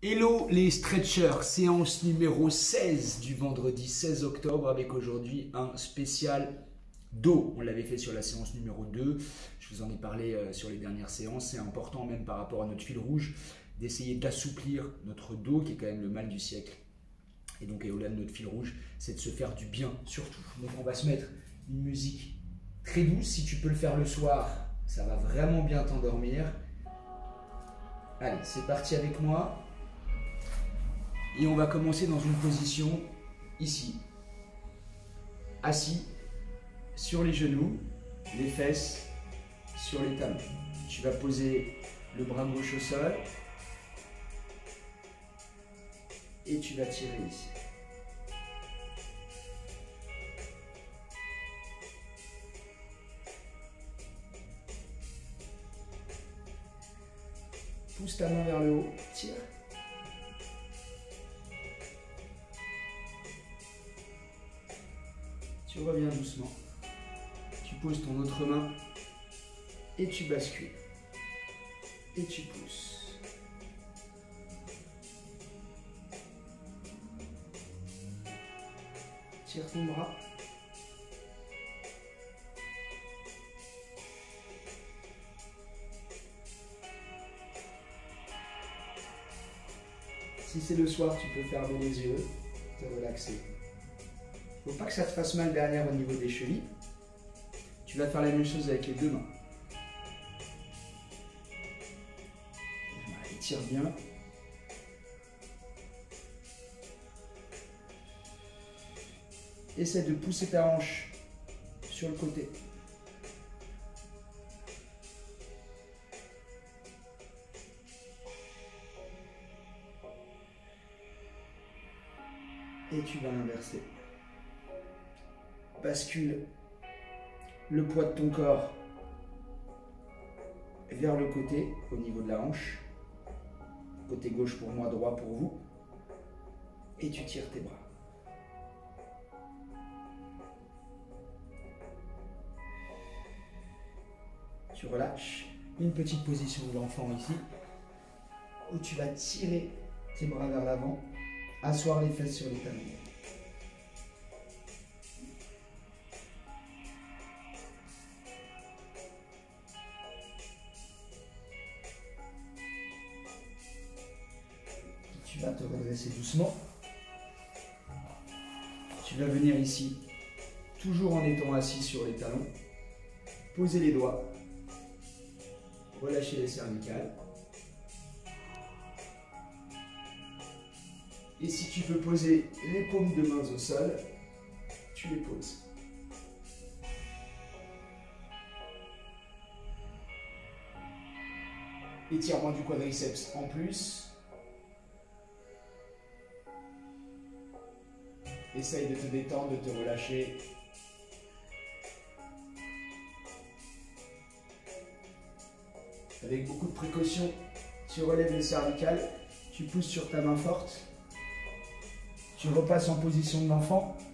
Hello les stretchers, séance numéro 16 du vendredi 16 octobre avec aujourd'hui un spécial dos. On l'avait fait sur la séance numéro 2, je vous en ai parlé euh, sur les dernières séances, c'est important même par rapport à notre fil rouge d'essayer d'assouplir notre dos qui est quand même le mal du siècle. Et donc au-delà de notre fil rouge, c'est de se faire du bien surtout. Donc on va se mettre une musique très douce, si tu peux le faire le soir, ça va vraiment bien t'endormir. Allez, c'est parti avec moi. Et on va commencer dans une position ici. Assis sur les genoux, les fesses sur les talons. Tu vas poser le bras gauche au sol. Et tu vas tirer ici. Pousse ta main vers le haut, tire. Reviens doucement. Tu poses ton autre main et tu bascules. Et tu pousses. Tire ton bras. Si c'est le soir, tu peux fermer les yeux, te relaxer. Faut pas que ça te fasse mal derrière au niveau des chevilles. Tu vas faire la même chose avec les deux mains. Tire bien. Essaie de pousser ta hanche sur le côté. Et tu vas inverser bascule le poids de ton corps vers le côté, au niveau de la hanche. Côté gauche pour moi, droit pour vous. Et tu tires tes bras. Tu relâches. Une petite position de l'enfant ici, où tu vas tirer tes bras vers l'avant, asseoir les fesses sur les talons. Redresser doucement. Tu vas venir ici, toujours en étant assis sur les talons. Poser les doigts. Relâcher les cervicales. Et si tu peux poser les paumes de main au sol, tu les poses. Étirement du quadriceps en plus. Essaye de te détendre, de te relâcher. Avec beaucoup de précaution, tu relèves les cervicales, tu pousses sur ta main forte, tu repasses en position de.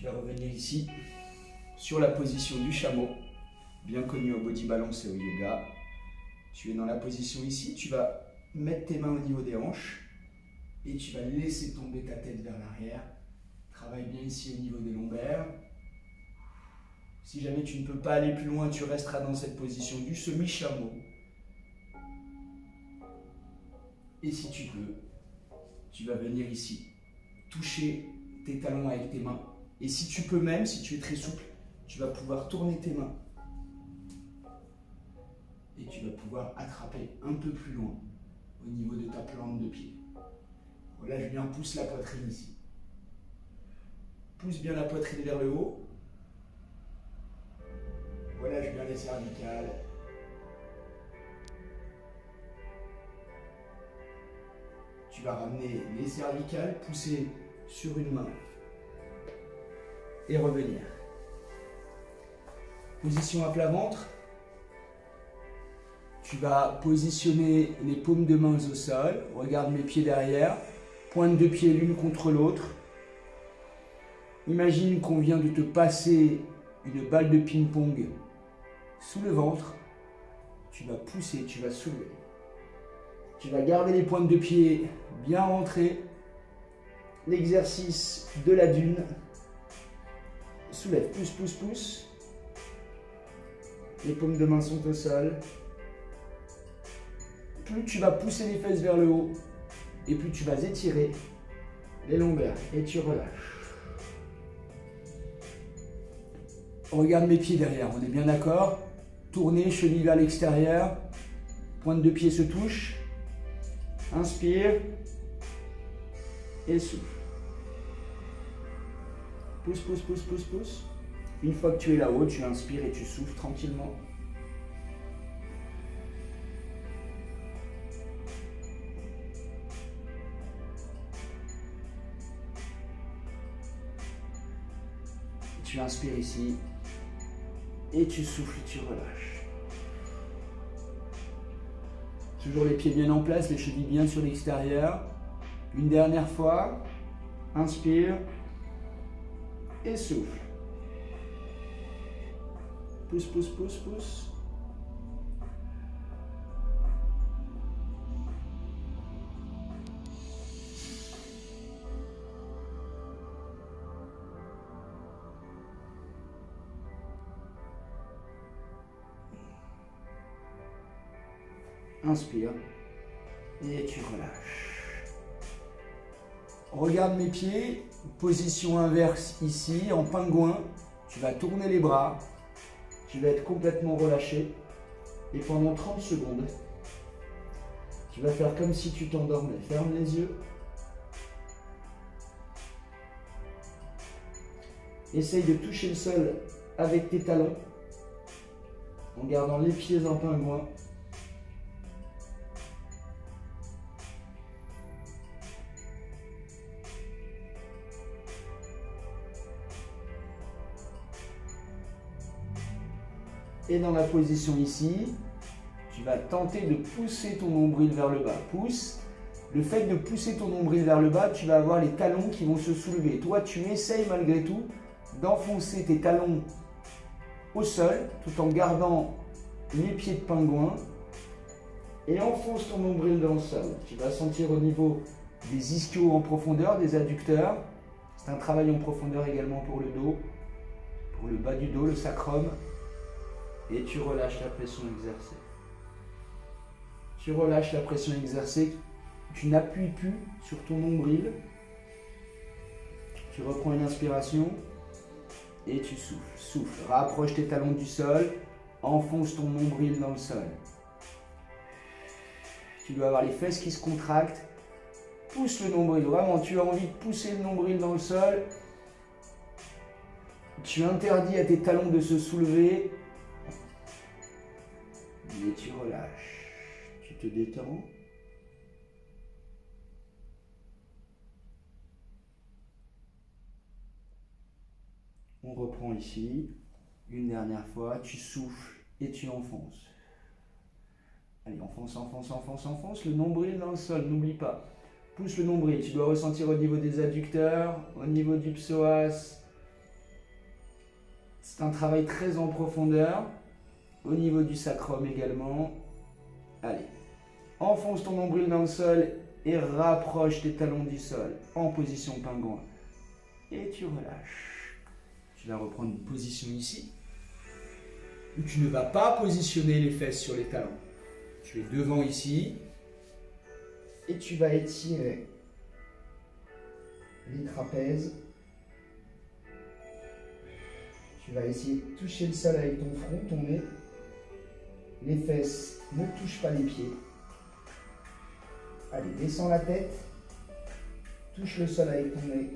Tu vas revenir ici sur la position du chameau, bien connu au body balance et au yoga. Tu es dans la position ici, tu vas mettre tes mains au niveau des hanches et tu vas laisser tomber ta tête vers l'arrière. Travaille bien ici au niveau des lombaires. Si jamais tu ne peux pas aller plus loin, tu resteras dans cette position du semi-chameau. Et si tu peux, tu vas venir ici, toucher tes talons avec tes mains et si tu peux même, si tu es très souple, tu vas pouvoir tourner tes mains. Et tu vas pouvoir attraper un peu plus loin au niveau de ta plante de pied. Relâche bien, pousse la poitrine ici. Pousse bien la poitrine vers le haut. Relâche bien les cervicales. Tu vas ramener les cervicales, pousser sur une main revenir. Position à plat ventre. Tu vas positionner les paumes de main au sol. Regarde mes pieds derrière. Pointe de pied l'une contre l'autre. Imagine qu'on vient de te passer une balle de ping-pong sous le ventre. Tu vas pousser, tu vas soulever. Tu vas garder les pointes de pied bien rentrées. L'exercice de la dune. Soulève, pousse, pousse, pousse. Les paumes de main sont au sol. Plus tu vas pousser les fesses vers le haut, et plus tu vas étirer les longueurs et tu relâches. Regarde mes pieds derrière, on est bien d'accord Tournez, cheville vers l'extérieur. Pointe de pied se touche. Inspire. Et souffle. Pousse, pousse, pousse, pousse, pousse. Une fois que tu es là-haut, tu inspires et tu souffles tranquillement. Tu inspires ici et tu souffles et tu relâches. Toujours les pieds bien en place, les chevilles bien sur l'extérieur. Une dernière fois, inspire et souffle. Pousse, pousse, pousse, pousse. Inspire et tu relâches. Regarde mes pieds, position inverse ici, en pingouin. Tu vas tourner les bras, tu vas être complètement relâché. Et pendant 30 secondes, tu vas faire comme si tu t'endormais. Ferme les yeux. Essaye de toucher le sol avec tes talons en gardant les pieds en pingouin. Et dans la position ici, tu vas tenter de pousser ton nombril vers le bas. Pousse. Le fait de pousser ton nombril vers le bas, tu vas avoir les talons qui vont se soulever. Toi, tu essayes malgré tout d'enfoncer tes talons au sol tout en gardant les pieds de pingouin et enfonce ton nombril dans le sol. Tu vas sentir au niveau des ischios en profondeur, des adducteurs. C'est un travail en profondeur également pour le dos, pour le bas du dos, le sacrum et tu relâches la pression exercée. Tu relâches la pression exercée, tu n'appuies plus sur ton nombril. Tu reprends une inspiration et tu souffles. Souffle, rapproche tes talons du sol, enfonce ton nombril dans le sol. Tu dois avoir les fesses qui se contractent. Pousse le nombril, vraiment, tu as envie de pousser le nombril dans le sol. Tu interdis à tes talons de se soulever et tu relâches. Tu te détends. On reprend ici. Une dernière fois. Tu souffles et tu enfonces. Allez, enfonce, enfonce, enfonce, enfonce. Le nombril dans le sol, n'oublie pas. Pousse le nombril. Tu dois ressentir au niveau des adducteurs, au niveau du psoas. C'est un travail très en profondeur. Au niveau du sacrum également. Allez. Enfonce ton nombril dans le sol et rapproche tes talons du sol en position pingouin. Et tu relâches. Tu vas reprendre une position ici. Où tu ne vas pas positionner les fesses sur les talons. Tu es devant ici. Et tu vas étirer les trapèzes. Tu vas essayer de toucher le sol avec ton front, ton nez les fesses ne touchent pas les pieds. Allez, descends la tête, touche le sol avec ton nez.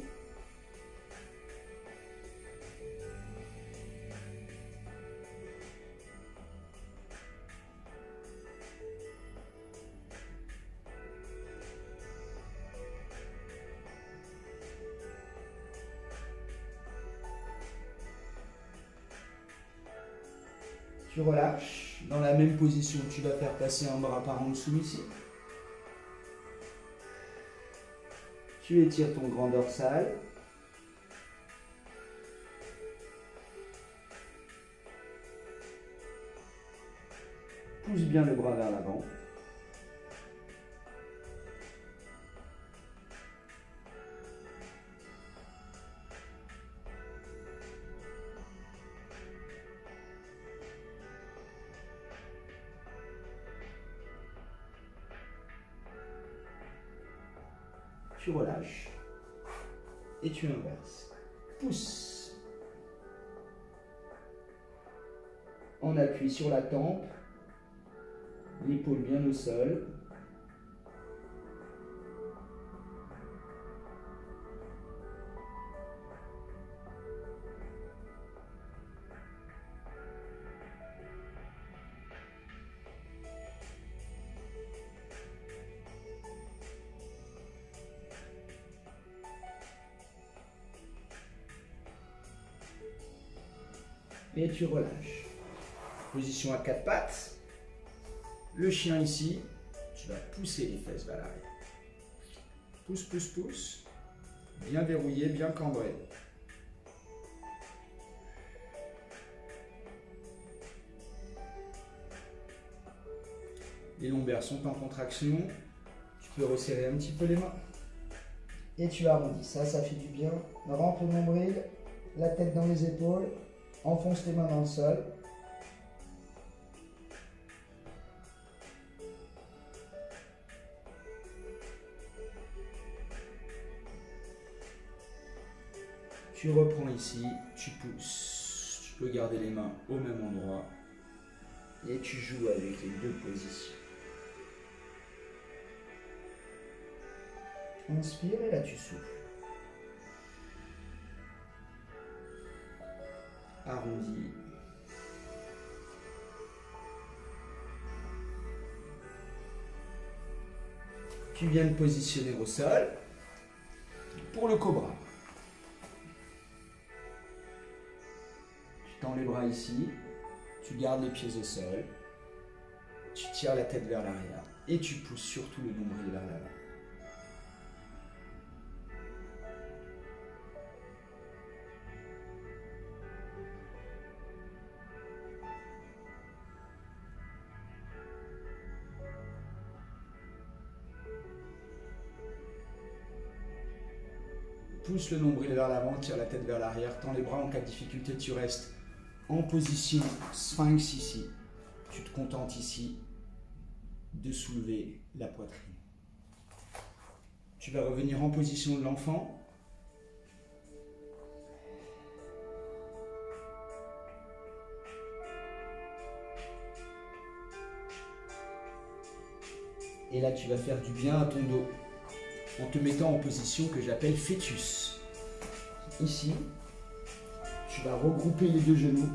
tu relâches. Dans la même position, tu vas faire passer un bras par en dessous ici. Tu étires ton grand dorsal. Pousse bien le bras vers l'avant. Et tu inverses. Pousse. On appuie sur la tempe, l'épaule bien au sol. Tu relâches. Position à quatre pattes. Le chien ici, tu vas pousser les fesses vers l'arrière. Pousse, pousse, pousse. Bien verrouillé, bien cambré. Les lombaires sont en contraction. Tu peux resserrer un petit peu les mains. Et tu arrondis. Ça, ça fait du bien. Rampe le nombril, la tête dans les épaules. Enfonce tes mains dans le sol. Tu reprends ici, tu pousses. Tu peux garder les mains au même endroit. Et tu joues avec les deux positions. Inspire et là tu souffles. Tu viens de positionner au sol pour le cobra. Tu tends les bras ici, tu gardes les pieds au sol, tu tires la tête vers l'arrière et tu pousses surtout le nombril vers l'avant. Pousse le nombril vers l'avant, tire la tête vers l'arrière, tends les bras en cas de difficulté, tu restes en position sphinx ici. Tu te contentes ici de soulever la poitrine. Tu vas revenir en position de l'enfant. Et là, tu vas faire du bien à ton dos en te mettant en position que j'appelle fœtus. Ici, tu vas regrouper les deux genoux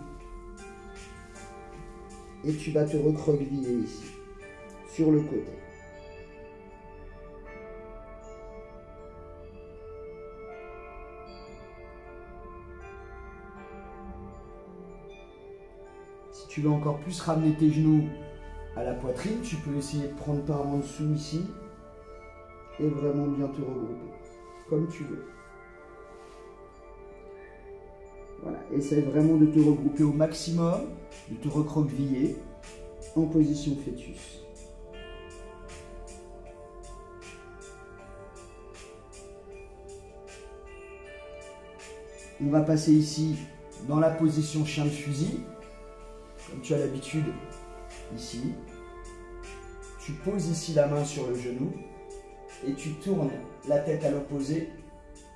et tu vas te recroqueviller ici, sur le côté. Si tu veux encore plus ramener tes genoux à la poitrine, tu peux essayer de prendre par en dessous ici et vraiment bien te regrouper, comme tu veux. Voilà, essaie vraiment de te regrouper au maximum, de te recroqueviller en position fœtus. On va passer ici dans la position chien de fusil, comme tu as l'habitude ici. Tu poses ici la main sur le genou et tu tournes la tête à l'opposé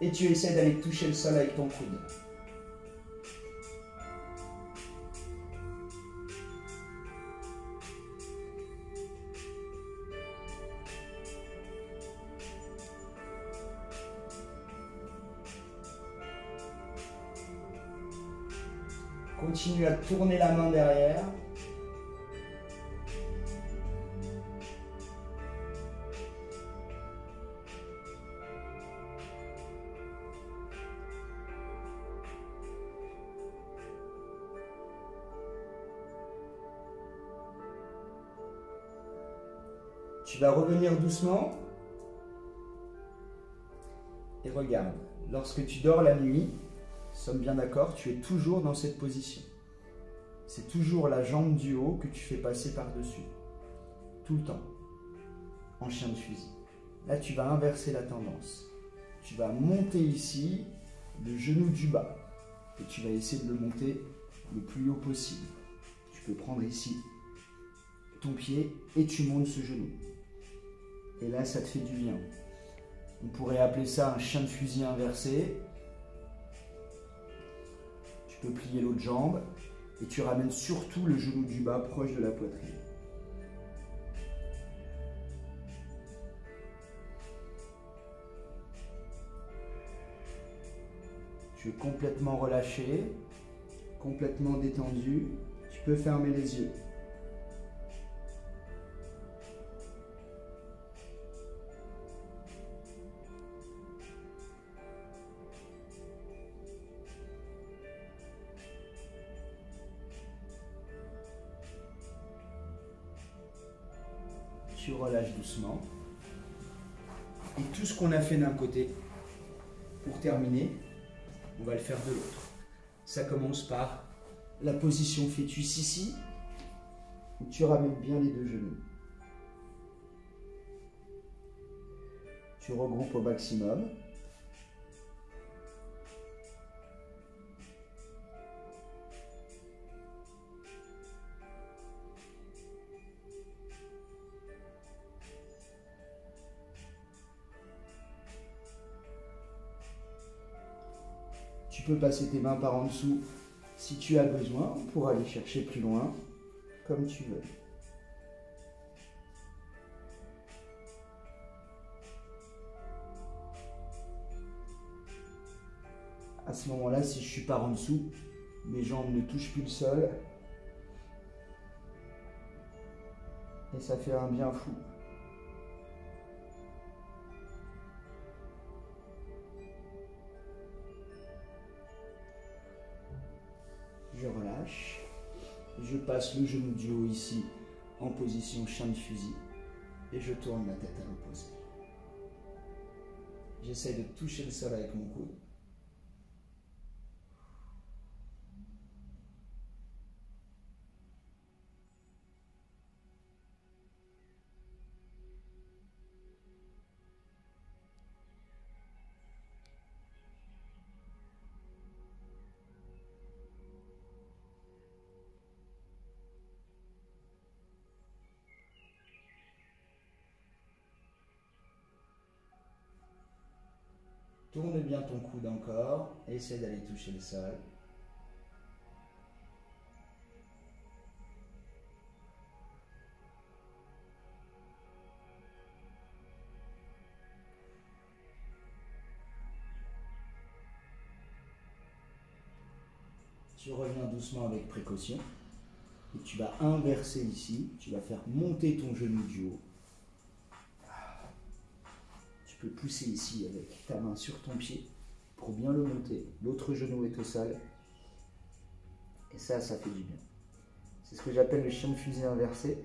et tu essaies d'aller toucher le sol avec ton coude. Continue à tourner la main derrière. Vas revenir doucement. Et regarde, lorsque tu dors la nuit, sommes bien d'accord, tu es toujours dans cette position. C'est toujours la jambe du haut que tu fais passer par-dessus. Tout le temps. En chien de fusil. Là, tu vas inverser la tendance. Tu vas monter ici le genou du bas. Et tu vas essayer de le monter le plus haut possible. Tu peux prendre ici ton pied et tu montes ce genou. Et là, ça te fait du bien. On pourrait appeler ça un chien de fusil inversé. Tu peux plier l'autre jambe et tu ramènes surtout le genou du bas proche de la poitrine. Tu es complètement relâché, complètement détendu. Tu peux fermer les yeux. Pour terminer, on va le faire de l'autre. Ça commence par la position fœtus ici, où tu ramènes bien les deux genoux. Tu regroupes au maximum. Peux passer tes mains par en dessous si tu as besoin pour aller chercher plus loin, comme tu veux. À ce moment-là, si je suis par en dessous, mes jambes ne touchent plus le sol. Et ça fait un bien fou. Je passe le genou du haut ici en position chien de fusil et je tourne la tête à l'opposé. J'essaie de toucher le sol avec mon coude. Tourne bien ton coude encore. Essaie d'aller toucher le sol. Tu reviens doucement avec précaution. Et tu vas inverser ici. Tu vas faire monter ton genou du haut pousser ici avec ta main sur ton pied pour bien le monter. L'autre genou est au sol. Et ça, ça fait du bien. C'est ce que j'appelle le chien de fusée inversé.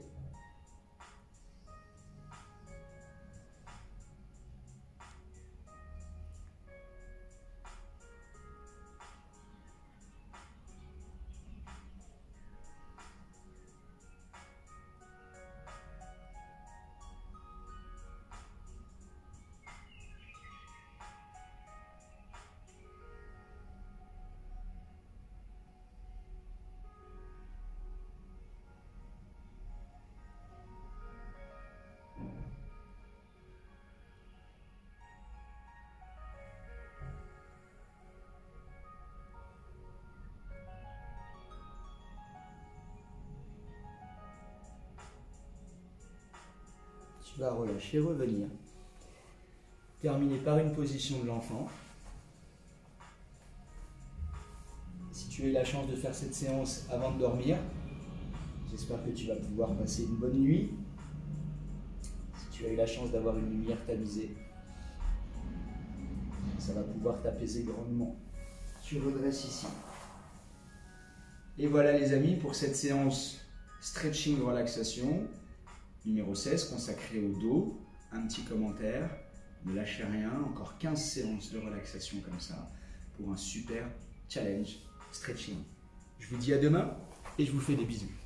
Vas relâcher, revenir. Terminer par une position de l'enfant. Si tu as eu la chance de faire cette séance avant de dormir, j'espère que tu vas pouvoir passer une bonne nuit. Si tu as eu la chance d'avoir une lumière tamisée, ça va pouvoir t'apaiser grandement. Tu redresses ici. Et voilà les amis pour cette séance stretching relaxation. Numéro 16 consacré au dos. Un petit commentaire, ne lâchez rien, encore 15 séances de relaxation comme ça pour un super challenge stretching. Je vous dis à demain et je vous fais des bisous.